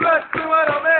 Let's do it,